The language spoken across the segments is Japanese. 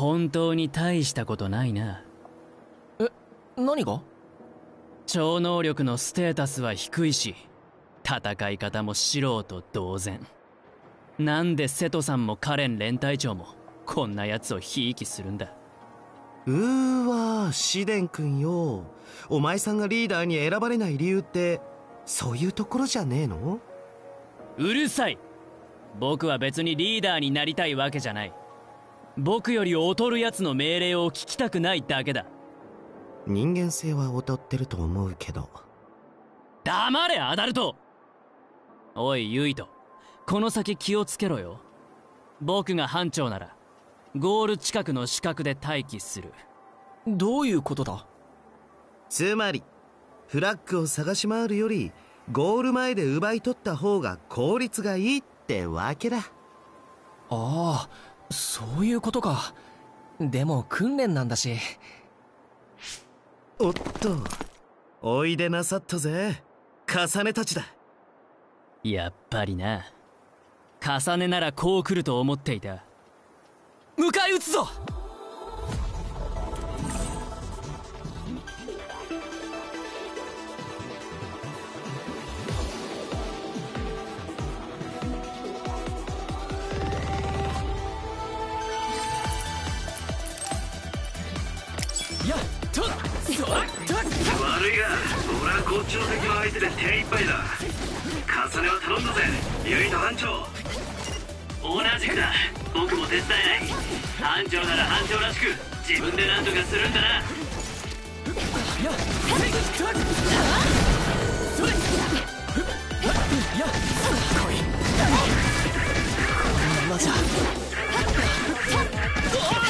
本当に大したことないな。え何が？超能力のステータスは低いし戦い方も素人同然。なんで瀬戸さんもカレン連隊長もこんな奴をひいきするんだ？うーわシデン君よお前さんがリーダーに選ばれない理由ってそういうところじゃねえの？うるさい！僕は別にリーダーになりたいわけじゃない僕より劣る奴の命令を聞きたくないだけだ。人間性は劣ってると思うけど。黙れアダルト。おいユイトこの先気をつけろよ。僕が班長ならゴール近くの死角で待機する。どういうことだ？つまりフラッグを探し回るよりゴール前で奪い取った方が効率がいいってわけだ。ああそういうことか。でも訓練なんだし。おっと。おいでなさったぜ。重ねたちだ。やっぱりな。重ねならこう来ると思っていた。迎え撃つぞ俺はこっちの敵の相手で手一杯だ。重ねは頼んだぜ。ユイと班長。同じくだ。僕も手伝えない。班長なら班長らしく自分で何とかするんだな。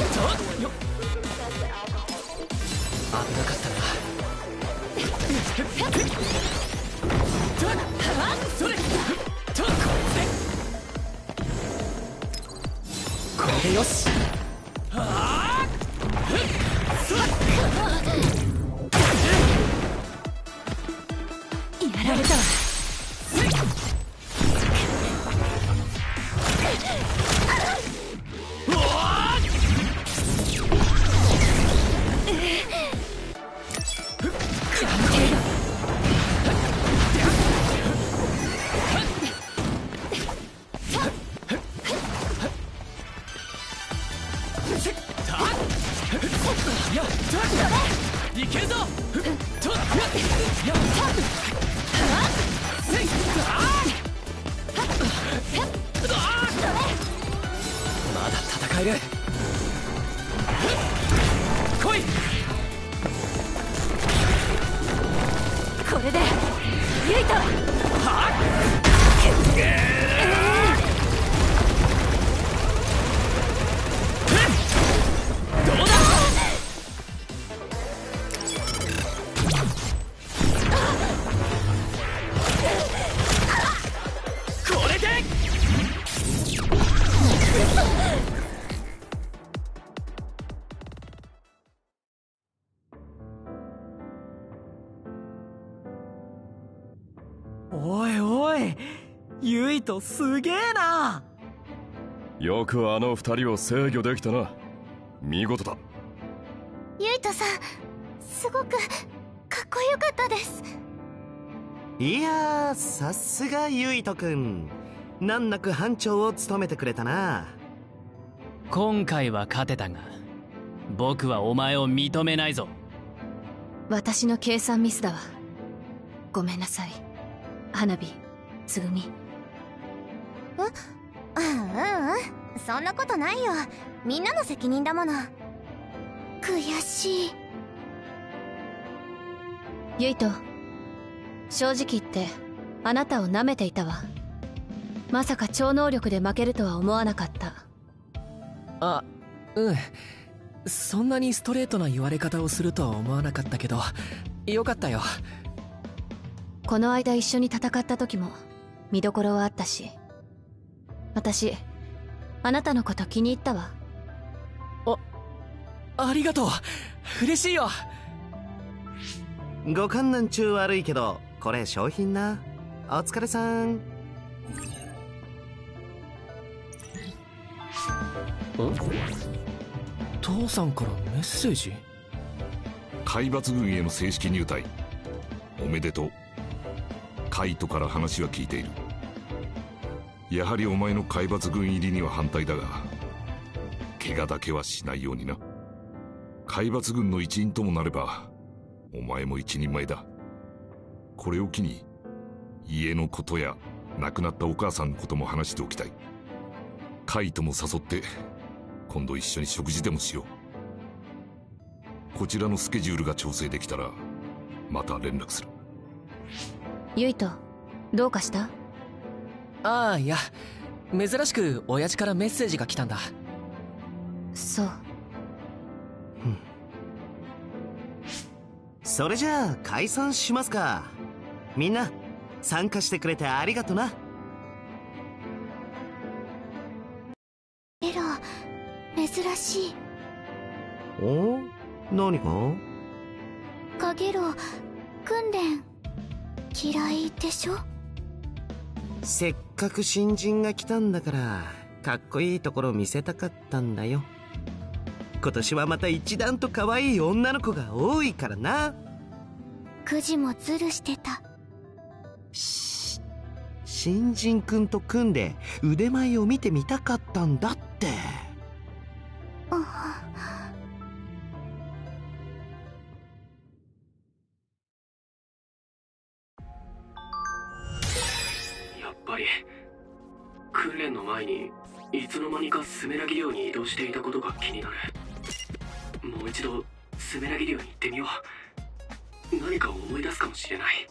っとよ危よしユイとすげえな。よくあの二人を制御できたな。見事だ。ユイトさんすごくかっこよかったです。いやーさすがユイト君難なく班長を務めてくれたな。今回は勝てたが僕はお前を認めないぞ。私の計算ミスだわ。ごめんなさい。花火つぐみううんうんうん。そんなことないよ。みんなの責任だもの。悔しい。ユイト正直言ってあなたを舐めていたわ。まさか超能力で負けるとは思わなかった。あうん。そんなにストレートな言われ方をするとは思わなかったけどよかったよ。この間一緒に戦った時も見どころはあったし私あなたのこと気に入ったわ。ありがとう。嬉しいよ。ご観覧中悪いけどこれ商品な。お疲れさん。と父さんからメッセージ？海抜軍への正式入隊。おめでとう。カイトから話は聞いているやはりお前の海抜軍入りには反対だが怪我だけはしないようにな。海抜軍の一員ともなればお前も一人前だ。これを機に家のことや亡くなったお母さんのことも話しておきたい。カイトも誘って今度一緒に食事でもしよう。こちらのスケジュールが調整できたらまた連絡する。ユイトどうかした？ああいや珍しく親父からメッセージが来たんだ。そう。それじゃあ解散しますか。みんな参加してくれてありがとな。エロ珍しい。お？何かかげろう訓練嫌いでしょ？せっかく新人が来たんだからかっこいいところ見せたかったんだよ。今年はまた一段と可愛い女の子が多いからな。くじもズルしてた。新人くんと組んで腕前を見てみたかったんだって。やり訓練の前にいつの間にかスメラギ漁に移動していたことが気になる。もう一度スメラギ漁に行ってみよう。何かを思い出すかもしれない。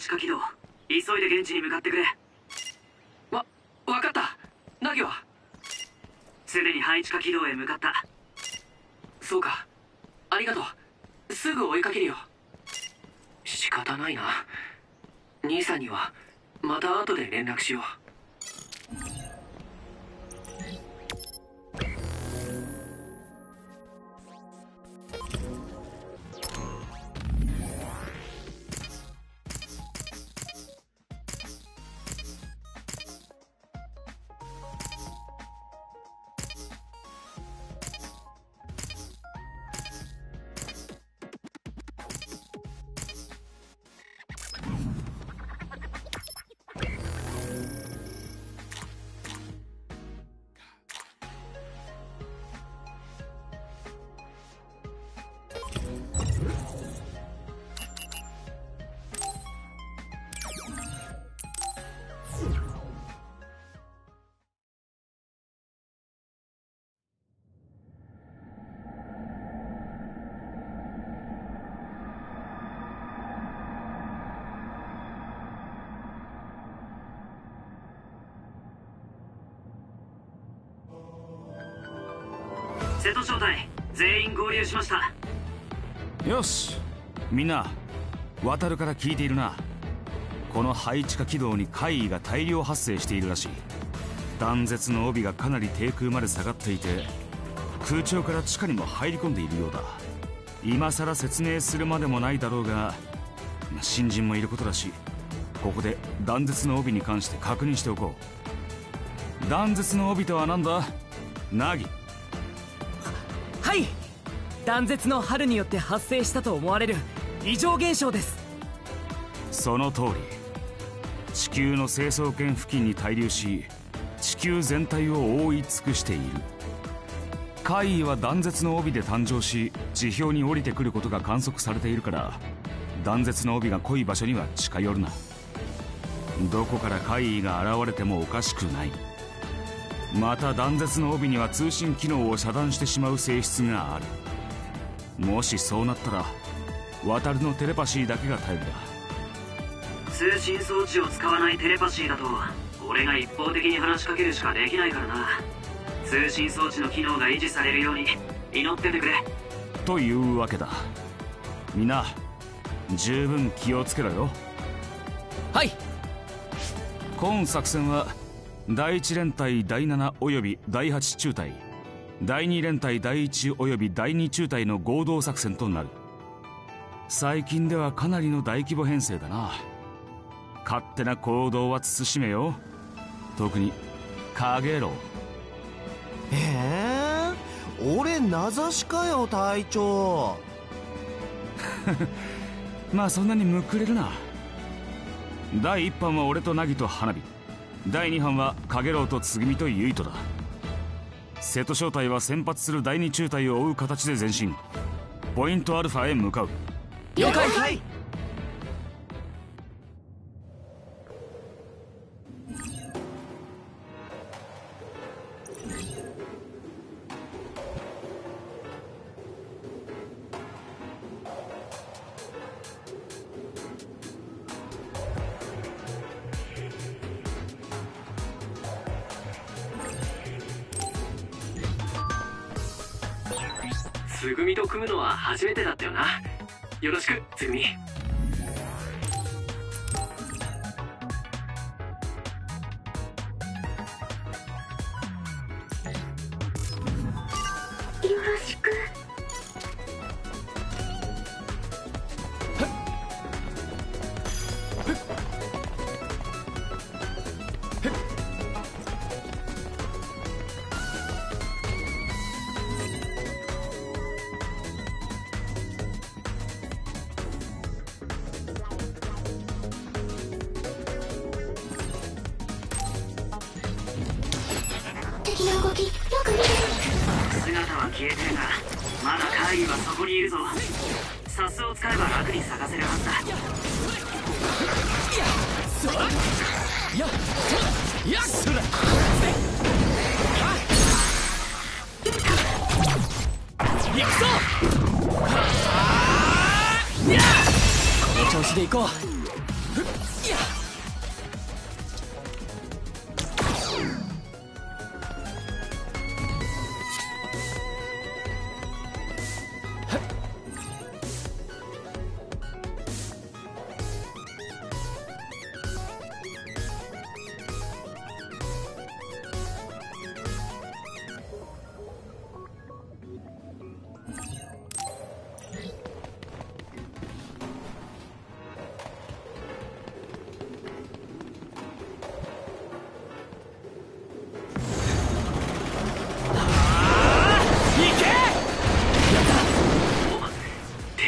所は配置下軌道急いで現地に向かってくれ。わ分かった。ナギは？すでに配置下軌道へ向かった。そうか。ありがとう。すぐ追いかけるよ。仕方ないな。兄さんにはまた後で連絡しよう瀬戸招待全員合流しました。よしみんな渡るから聞いているな。この配置化軌道に怪異が大量発生しているらしい。断絶の帯がかなり低空まで下がっていて空調から地下にも入り込んでいるようだ。今さら説明するまでもないだろうが新人もいることだしここで断絶の帯に関して確認しておこう。断絶の帯とは何だ？ナギ。はい断絶の春によって発生したと思われる。異常現象です。その通り。地球の成層圏付近に滞留し地球全体を覆い尽くしている。怪異は断絶の帯で誕生し地表に降りてくることが観測されているから断絶の帯が濃い場所には近寄るな。どこから怪異が現れてもおかしくない。また断絶の帯には通信機能を遮断してしまう性質がある。もしそうなったら渡るのテレパシーだけが頼りだ。通信装置を使わないテレパシーだと俺が一方的に話しかけるしかできないからな。通信装置の機能が維持されるように祈っててくれ。というわけだ。みんな十分気をつけろよ。はい。今作戦は第1連隊第7および第8中隊第2連隊第1および第2中隊の合同作戦となる。最近ではかなりの大規模編成だな。勝手な行動は慎めよ。特にカゲロええ俺名指しかよ隊長。まあそんなにむくれるな。第1班は俺と凪と花火。第2班はカゲロウとつぐみとユイトだ瀬戸正体は先発する第二中隊を追う形で前進。ポイントアルファへ向かう。了解。はいしく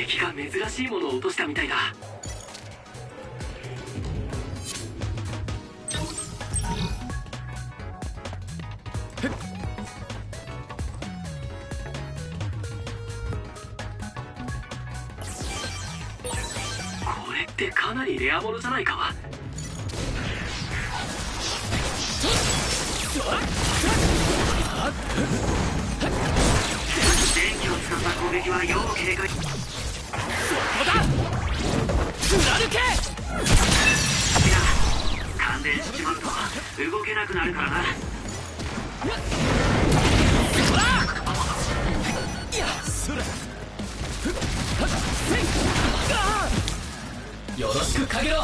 敵が珍しいものを落としたみたいだ。これってかなりレアものじゃないか？電気を使った攻撃は要警戒。だ。貫け。感電しちまうと動けなくなるからな。よろしくかけろ。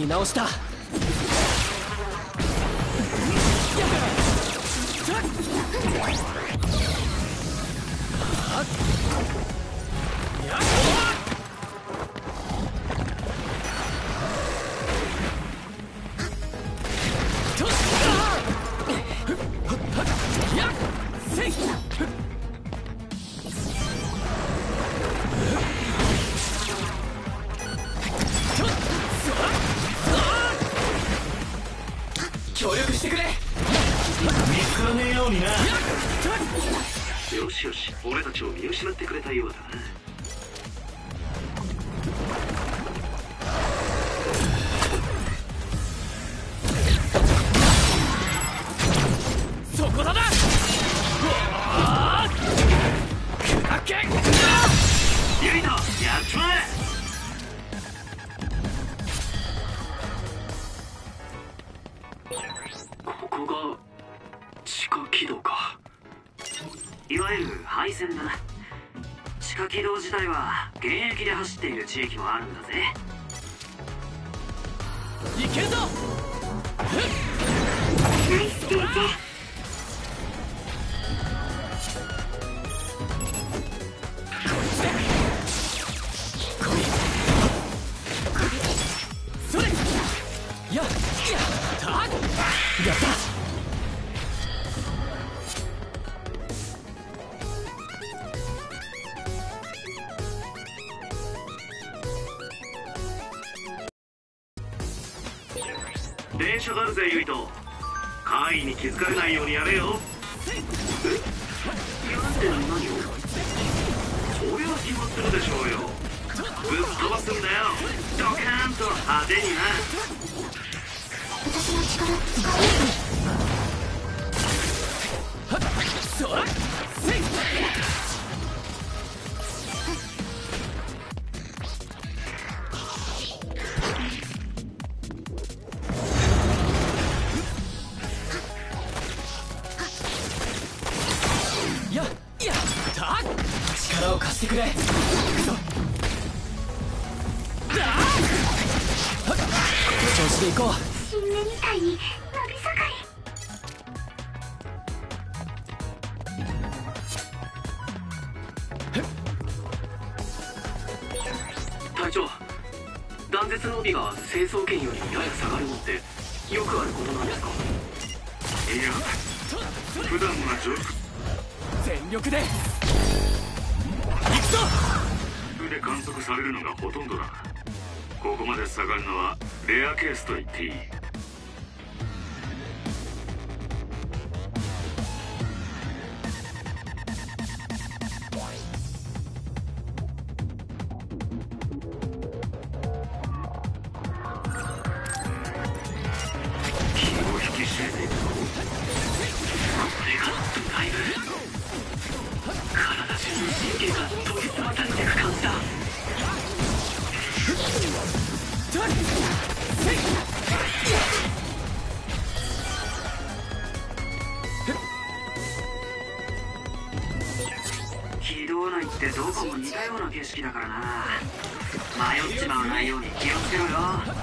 り直した。地域もあるんだぜ。けぞ！ナイス先生やったれないようにやれよ。Rocky. ような景色だからな。迷っちまわないように気をつけろよ。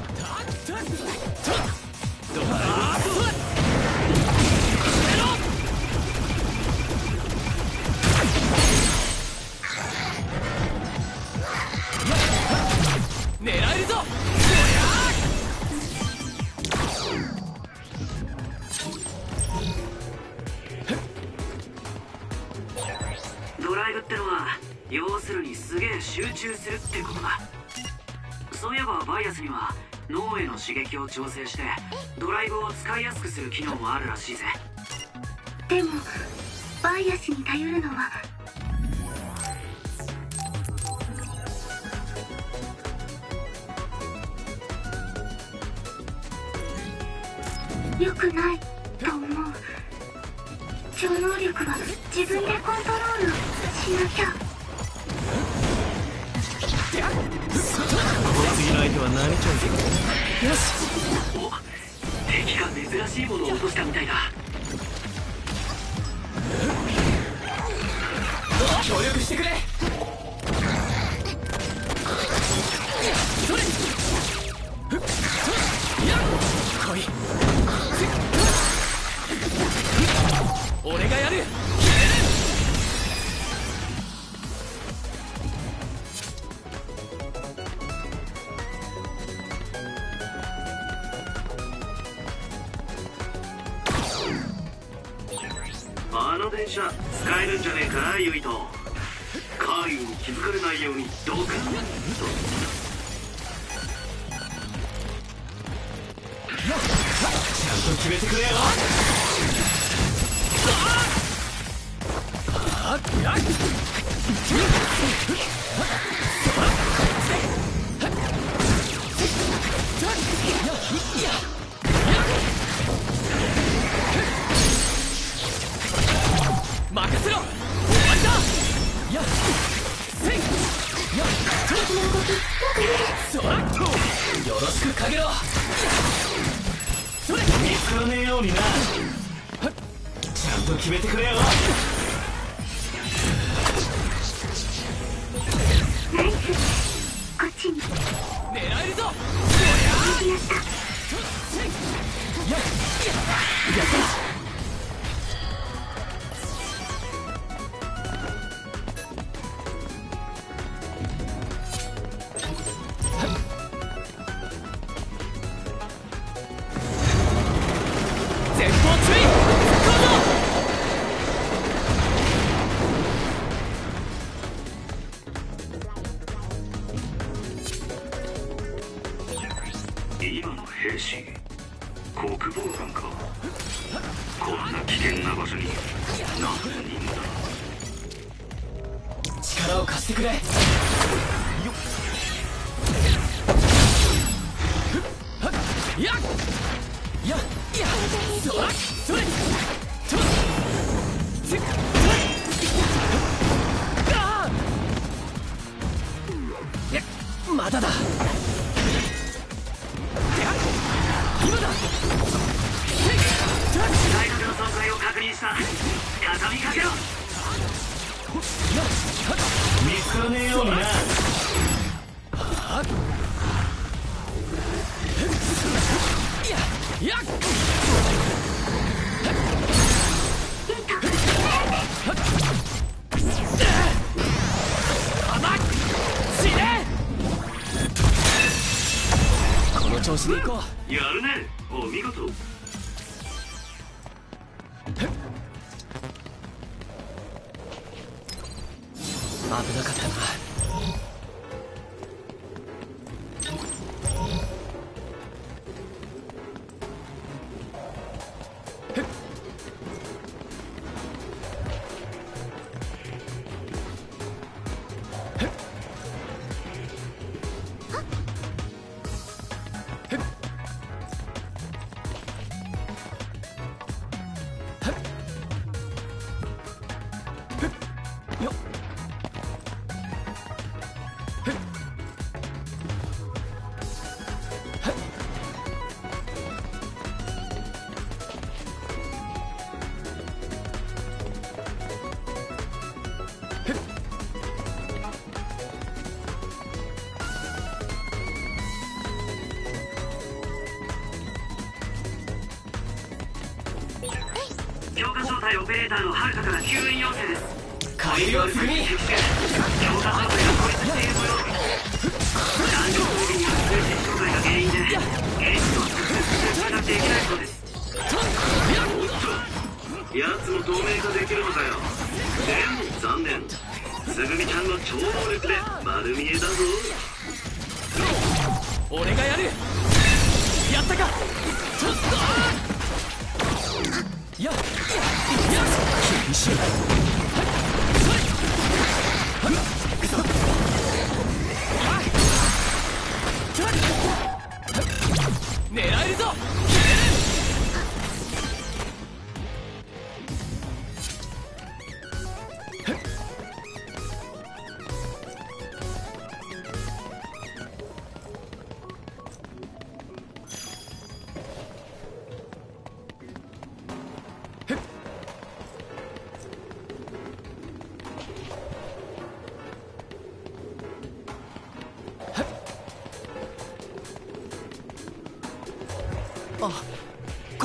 を調整してドライブを使いやすくする機能もあるらしいぜ。でもバイアスに頼るのはとしたみたいだ。協力してくれ。それやっ来い。俺がやる。るんじゃねオペレーターのハルカから救援要請です帰りはすぐに強化状態が孤立している。模様男女交尾による。通信障害が原因で現地と直接通信ができないそうですおっと奴も透明化できる。のかよでも残念つぐみちゃんの超能力で丸けだぞ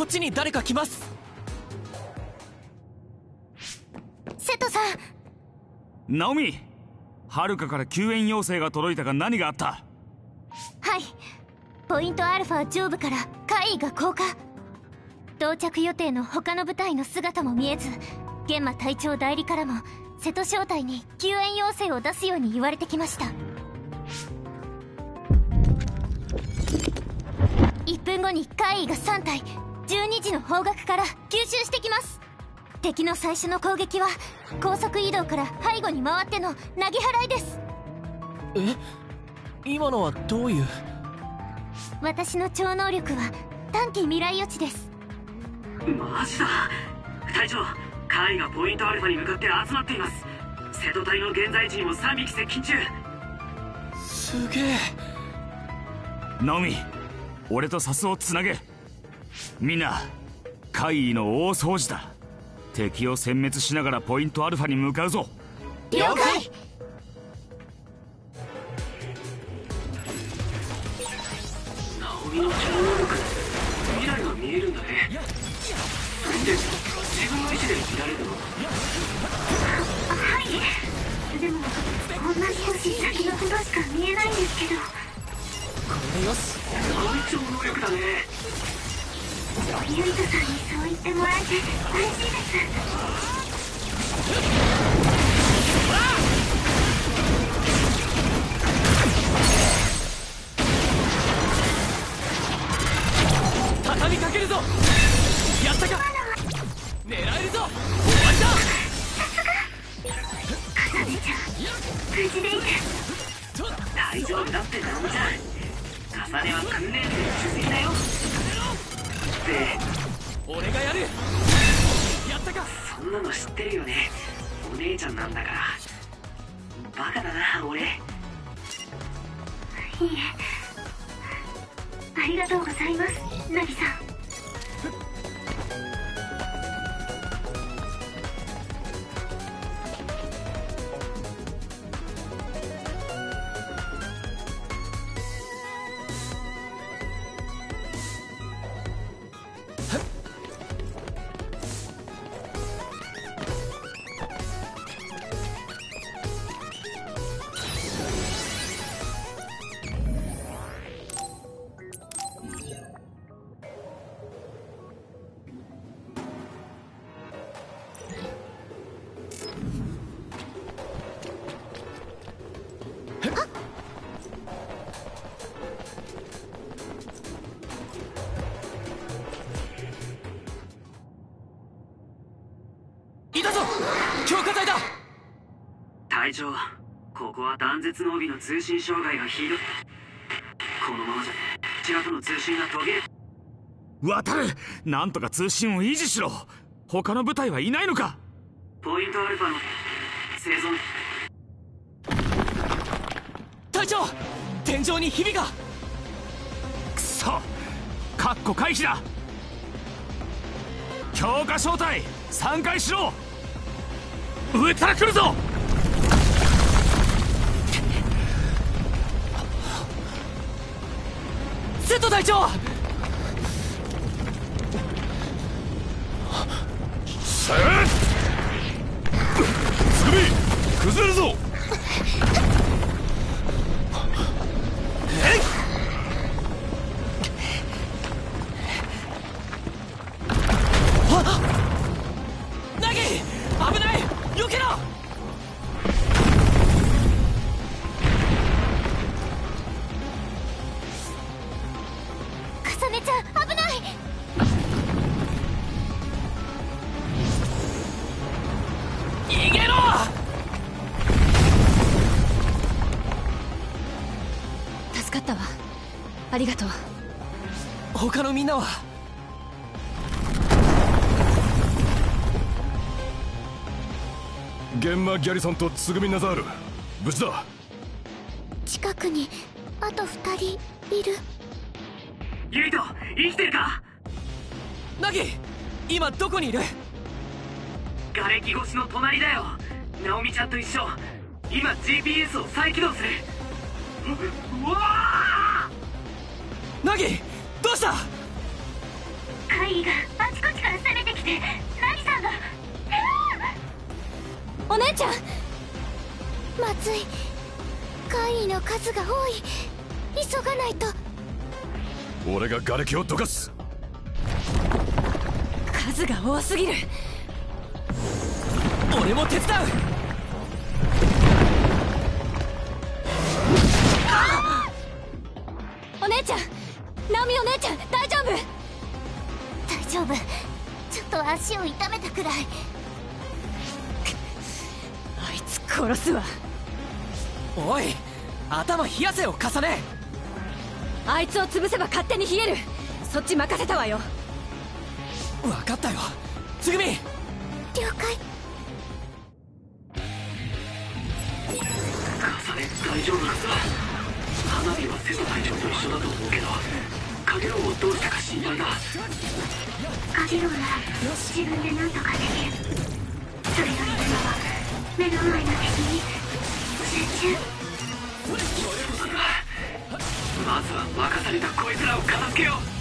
こっちに誰か来ます。瀬戸さん。ナオミはるかから救援要請が届いたが何があった？はい。ポイントアルファ上部から怪異が降下。到着予定の他の部隊の姿も見えず玄馬隊長代理からも瀬戸正体に救援要請を出すように言われてきました。1分後に怪異が3体12時の方角から吸収してきます。敵の最初の攻撃は高速移動から背後に回っての投げ払いです。え？今のはどういう？私の超能力は短期未来予知です。マジだ。隊長カイがポイントアルファに向かって集まっています。瀬戸隊の現在地にも3匹接近中。すげえ。ナオミ俺とサスをつなげみんな怪異の大掃除だ。敵を殲滅しながらポイントアルファに向かうぞ。了解。ナオミの超能力未来が見えるんだね。それって自分の意志で見られるの？はい。でもほんの少し先のことしか見えないんですけど。これよし。すごい超能力だねユイトさんにそう言ってもらえて嬉しいです。いたぞ。強化隊だ。隊長ここは断絶の帯の通信障害がひどい。このままじゃこちらとの通信が途切れ。渡る。なんとか通信を維持しろ。他の部隊はいないのか。ポイントアルファの生存。隊長天井にひびが。くそ。カッコ回避だ。強化小隊3回しろ上から来るぞ！瀬戸隊長！さあありがとう。他のみんなは？現場ギャリソンとつぐみナザール。無事だ。近くにあと二人いる。ユイト生きてるか？ナギ今どこにいる？瓦礫越しの隣だよ。ナオミちゃんと一緒。今 GPS を再起動する。ううわナギどうした？怪異があちこちから攻めてきてナギさんが。お姉ちゃん。まずい怪異の数が多い。急がないと。俺が瓦礫をどかす。数が多すぎる。俺も手伝う。お姉ちゃんナオミお姉ちゃん大丈夫？大丈夫。ちょっと足を痛めたくらい。あいつ殺すわ。おい頭冷やせよ重ね。あいつを潰せば勝手に冷える。そっち任せたわよ。分かったよ。つぐみ了解。重ね大丈夫かさ花火は瀬戸隊長と一緒だと思うけど影郎をどうしたか心配だカゲロウなら自分で何とかできる。それより今は目の前の敵に集中まずは任されたこいつらを片付けよう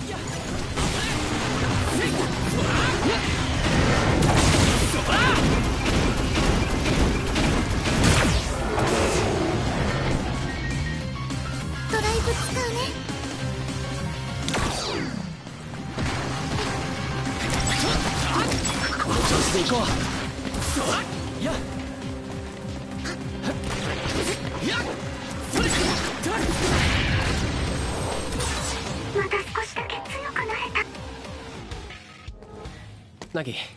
ナギ悪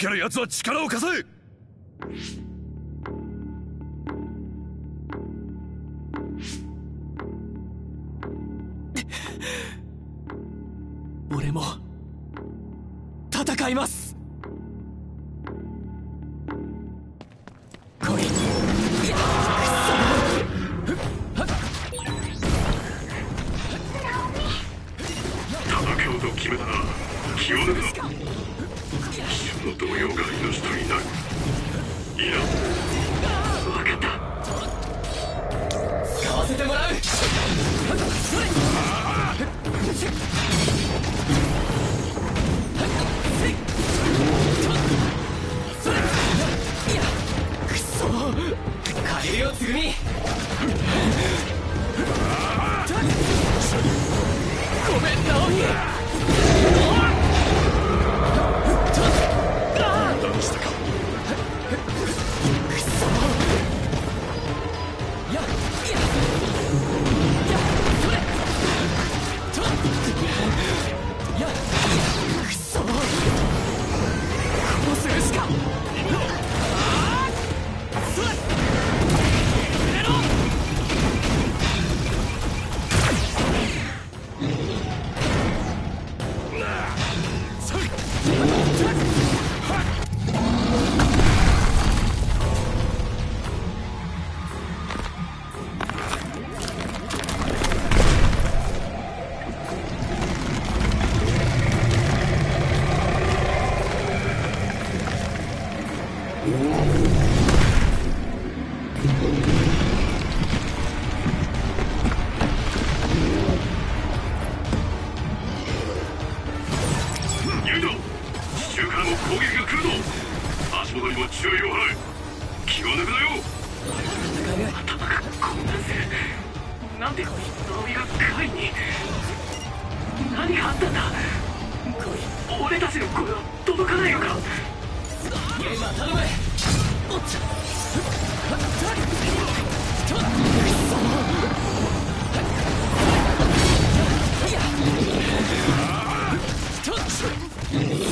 動ける奴は力を貸せ举个 Mm-hmm.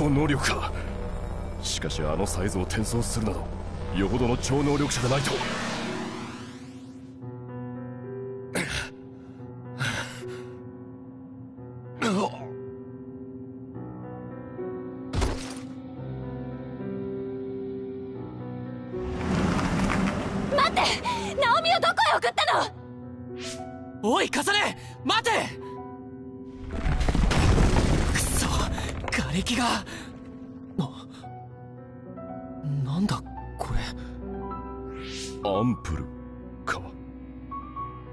装能力か。しかしあのサイズを転送するなどよほどの超能力者でないと。プル。か。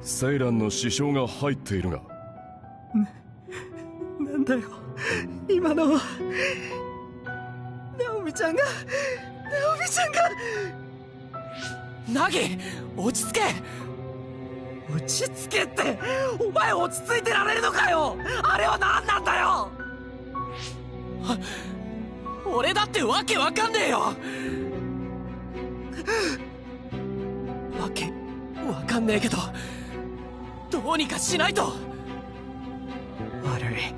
セイランの支障が入っているが。な なんだよ。今のは。ナオミちゃんが。ナオミちゃんが。ナギ落ち着け。落ち着けって。お前落ち着いてられるのかよ。あれは何なんだよ。俺だってわけわかんねえよ。わけわかんねえけどどうにかしないと。悪い。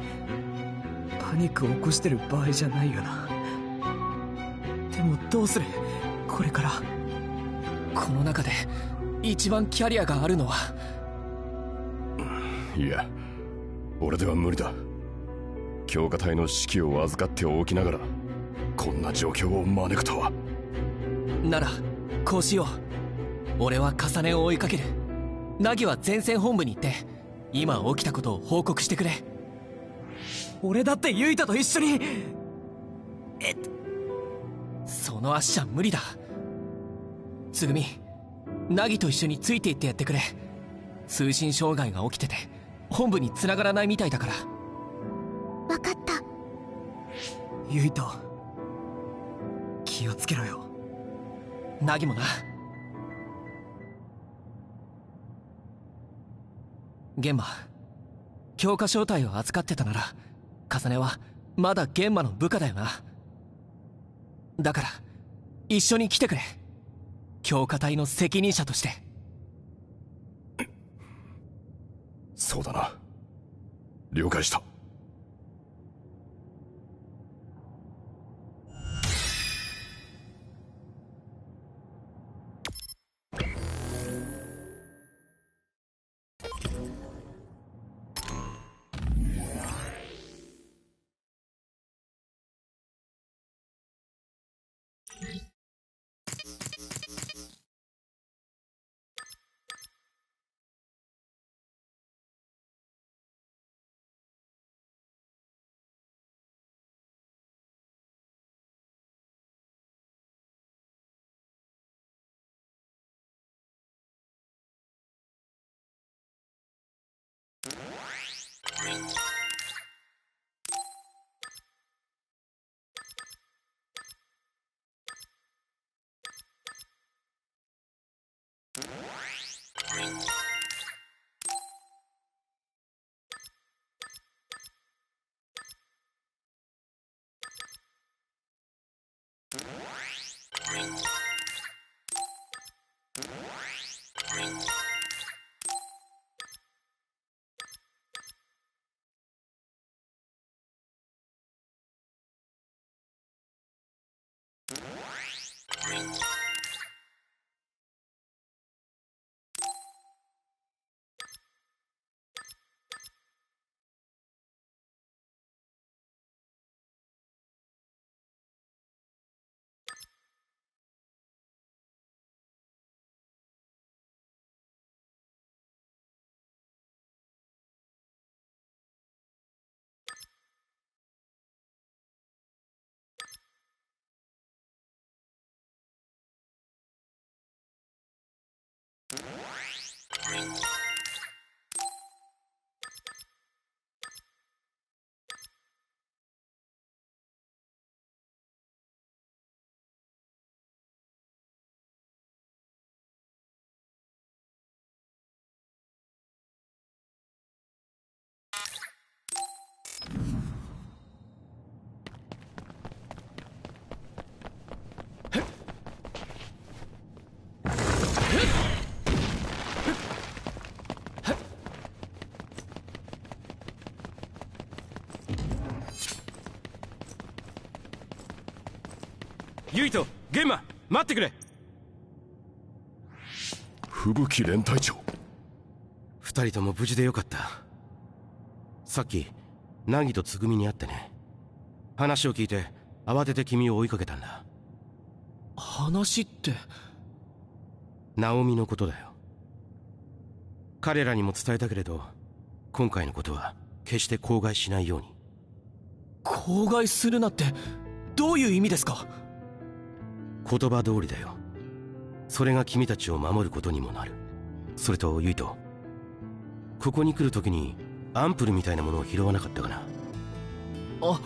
パニックを起こしてる場合じゃないよな。でもどうする？これから。この中で一番キャリアがあるのは。いや俺では無理だ。強化隊の指揮を預かっておきながらこんな状況を招くとは。ならこうしよう俺は重ねを追いかける。凪は前線本部に行って今起きたことを報告してくれ。俺だってユイタと一緒にえっその足じゃ無理だ。つぐみ凪と一緒についていってやってくれ。通信障害が起きてて本部に繋がらないみたいだから。分かった。ユイト気をつけろよ。凪もな玄馬。強化招待を扱ってたなら重ねはまだ玄馬の部下だよな。だから一緒に来てくれ。強化隊の責任者として。そうだな。了解した。ユイとゲンマ待ってくれ。吹雪連隊長。二人とも無事でよかった。さっき凪とつぐみに会ってね。話を聞いて慌てて君を追いかけたんだ。話って。ナオミのことだよ。彼らにも伝えたけれど今回のことは決して口外しないように。口外するなってどういう意味ですか？言葉通りだよ。それが君たちを守ることにもなる。それとユイトここに来る時にアンプルみたいなものを拾わなかったかな。あ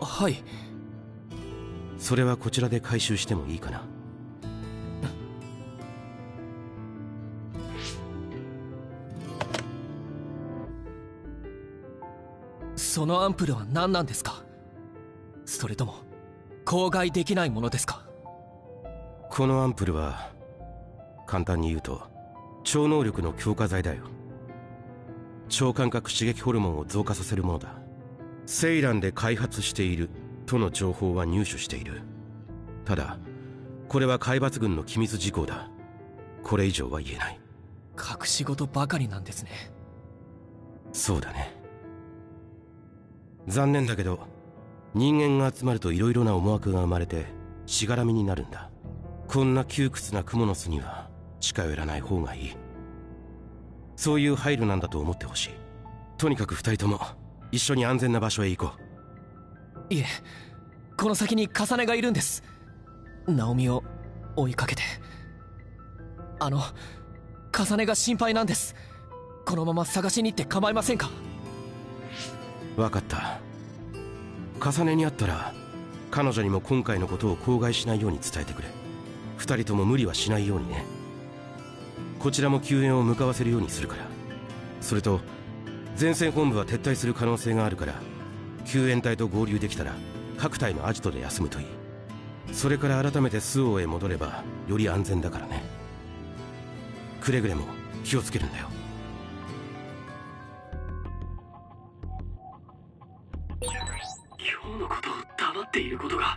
はい。それはこちらで回収してもいいかな。そのアンプルは何なんですか？それとも口外できないものですか？このアンプルは簡単に言うと超能力の強化剤だよ。超感覚刺激ホルモンを増加させるものだ。セイランで開発しているとの情報は入手している。ただこれは海抜軍の機密事項だ。これ以上は言えない。隠し事ばかりなんですね。そうだね。残念だけど人間が集まると色々な思惑が生まれてしがらみになるんだこんな窮屈な蜘蛛の巣には近寄らない方がいい。そういう配慮なんだと思ってほしい。とにかく二人とも一緒に安全な場所へ行こう。いえこの先に重ねがいるんです。ナオミを追いかけて。あの重ねが心配なんです。このまま探しに行って構いませんか？分かった。重ねにあったら彼女にも今回のことを口外しないように伝えてくれ二人とも無理はしないようにね。こちらも救援を向かわせるようにするから。それと前線本部は撤退する可能性があるから救援隊と合流できたら各隊のアジトで休むといい。それから改めてスオーへ戻ればより安全だからね。くれぐれも気をつけるんだよ。今日のことを黙っていることが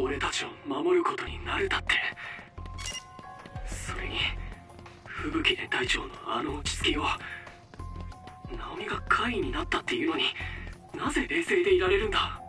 俺たちを守ることになるだって。それに吹雪で隊長のあの落ち着きをナオミが怪異になったっていうのになぜ冷静でいられるんだ？